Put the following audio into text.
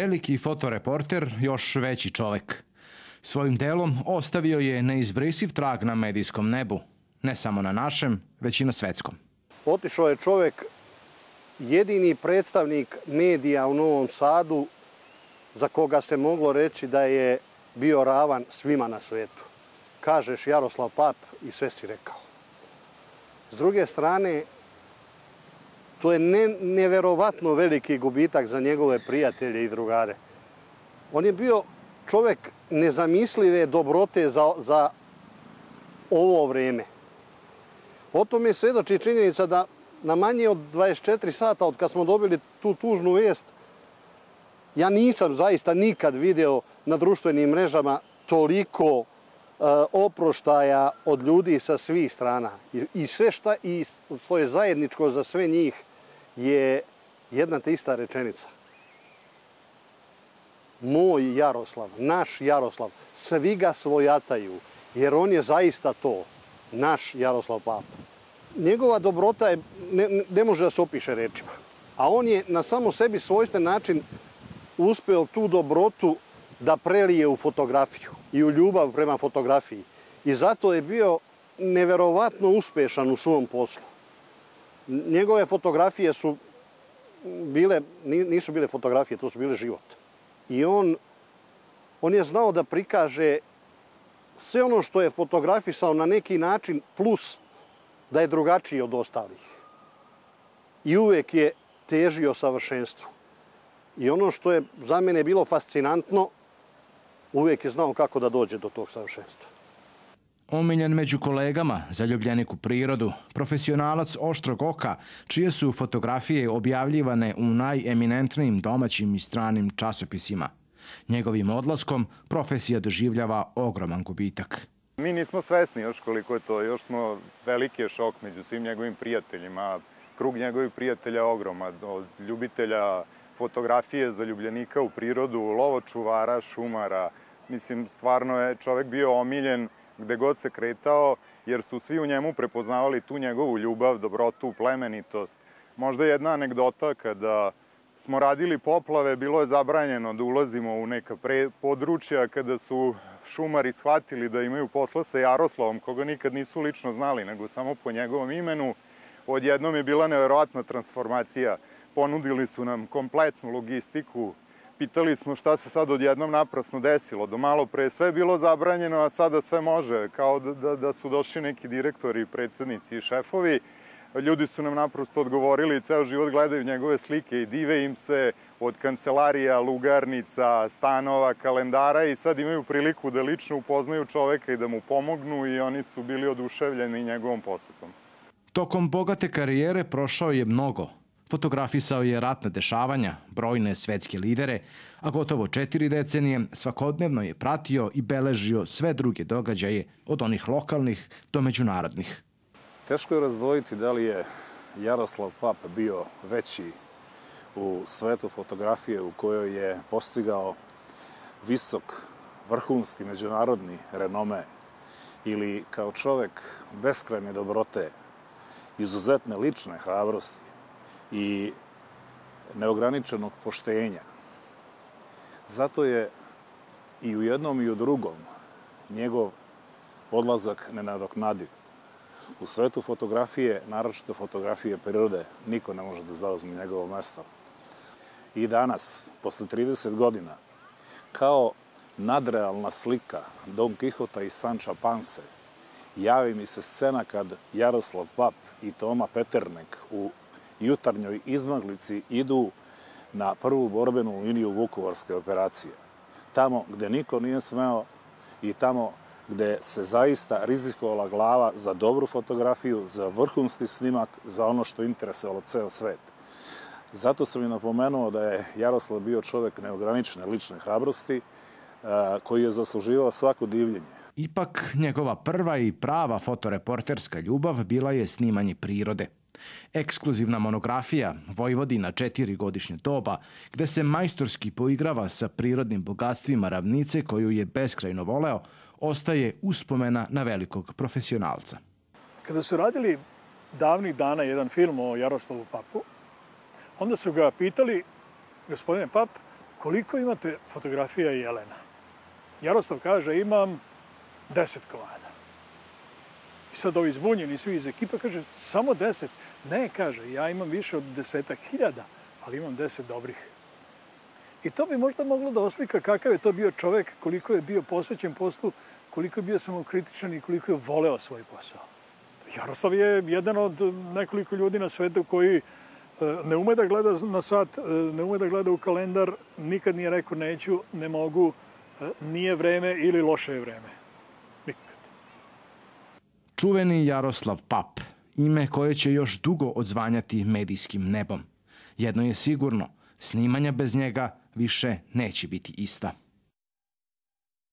Veliki fotoreporter, još veći čovek. Svojim delom ostavio je neizbrisiv trag na medijskom nebu, ne samo na našem, već i na svetskom. Otišao je čovek jedini predstavnik medija u Novom Sadu za koga se moglo reći da je bio ravan svima na svetu. Kažeš Jaroslav Pap i sve si rekao. S druge strane, to je ne, neverovatno veliki gubitak za njegove prijatelje i drugare. On je bio čovek nezamislive dobrote za, za ovo vreme. O tome svedoči činjenica da na manje od 24 sata od kad smo dobili tu tužnu vest, ja nisam zaista nikad video na društvenim mrežama toliko uh, oproštaja od ljudi sa svih strana. I, i sve šta i što je zajedničko za sve njih je jedna te ista rečenica. Moj Jaroslav, naš Jaroslav, svi ga svojataju, jer on je zaista to, naš Jaroslav Papa. Njegova dobrota je, ne, ne može da se opiše rečima. A on je na samo sebi svojstven način uspeo tu dobrotu da prelije u fotografiju i u ljubav prema fotografiji. I zato je bio neverovatno uspešan u svom poslu. Njegove fotografije su bile, nisu bile fotografije, to su bile život. I on, on je znao da prikaže sve ono što je fotografisao na neki način plus da je drugačiji od ostalih. I uvek je težio savršenstvu. I ono što je za mene bilo fascinantno, uvek je znao kako da dođe do tog savršenstva. Omiljen među kolegama, zaljubljenik u prirodu, profesionalac oštrog oka, čije su fotografije objavljivane u najeminentnijim domaćim i stranim časopisima. Njegovim odlaskom profesija doživljava ogroman gubitak. Mi nismo svesni još koliko je to, još smo veliki šok među svim njegovim prijateljima. Krug njegovih prijatelja ogroma, od ljubitelja fotografije zaljubljenika u prirodu, lovočuvara, šumara. Mislim, stvarno je čovek bio omiljen gde god se kretao, jer su svi u njemu prepoznavali tu njegovu ljubav, dobrotu, plemenitost. Možda jedna anegdota kada smo radili poplave, bilo je zabranjeno da ulazimo u neka pre područja kada su šumari shvatili da imaju posla sa Jaroslavom, koga nikad nisu lično znali, nego samo po njegovom imenu. Odjednom je bila neverovatna transformacija. Ponudili su nam kompletnu logistiku, pitali smo šta se sad odjednom naprasno desilo. Do malo pre sve je bilo zabranjeno, a sada sve može, kao da, da, da su došli neki direktori, predsednici i šefovi. Ljudi su nam naprosto odgovorili, ceo život gledaju njegove slike i dive im se od kancelarija, lugarnica, stanova, kalendara i sad imaju priliku da lično upoznaju čoveka i da mu pomognu i oni su bili oduševljeni njegovom posetom. Tokom bogate karijere prošao je mnogo, Fotografisao je ratne dešavanja, brojne svetske lidere, a gotovo četiri decenije svakodnevno je pratio i beležio sve druge događaje od onih lokalnih do međunarodnih. Teško je razdvojiti da li je Jaroslav Pap bio veći u svetu fotografije u kojoj je postigao visok, vrhunski međunarodni renome ili kao čovek beskrajne dobrote, izuzetne lične hrabrosti, i neograničenog poštenja. Zato je i u jednom i u drugom njegov odlazak nenadoknadiv. U svetu fotografije, naročito fotografije prirode, niko ne može da zauzme njegovo mesto. I danas, posle 30 godina, kao nadrealna slika Don Kihota i Sanča Panse, javi mi se scena kad Jaroslav Pap i Toma Peternek u jutarnjoj izmaglici idu na prvu borbenu liniju Vukovarske operacije. Tamo gde niko nije smeo i tamo gde se zaista rizikovala glava za dobru fotografiju, za vrhunski snimak, za ono što interesovalo ceo svet. Zato sam i napomenuo da je Jaroslav bio čovek neograničene lične hrabrosti, koji je zasluživao svako divljenje. Ipak, njegova prva i prava fotoreporterska ljubav bila je snimanje prirode – Ekskluzivna monografija Vojvodina četiri godišnje doba, gde se majstorski poigrava sa prirodnim bogatstvima ravnice koju je beskrajno voleo, ostaje uspomena na velikog profesionalca. Kada su radili davnih dana jedan film o Jaroslavu Papu, onda su ga pitali, gospodine Pap, koliko imate fotografija Jelena? Jaroslav kaže, imam deset komada. I sad ovi zbunjeni svi iz ekipa kaže, samo deset. Ne, kaže, ja imam više od desetak hiljada, ali imam deset dobrih. I to bi možda moglo da oslika kakav je to bio čovek, koliko je bio posvećen poslu, koliko je bio samokritičan i koliko je voleo svoj posao. Jaroslav je jedan od nekoliko ljudi na svetu koji e, ne ume da gleda na sat, e, ne ume da gleda u kalendar, nikad nije rekao neću, ne mogu, e, nije vreme ili loše je vreme. Čuveni Jaroslav Pap, ime koje će još dugo odzvanjati medijskim nebom. Jedno je sigurno, snimanja bez njega više neće biti ista.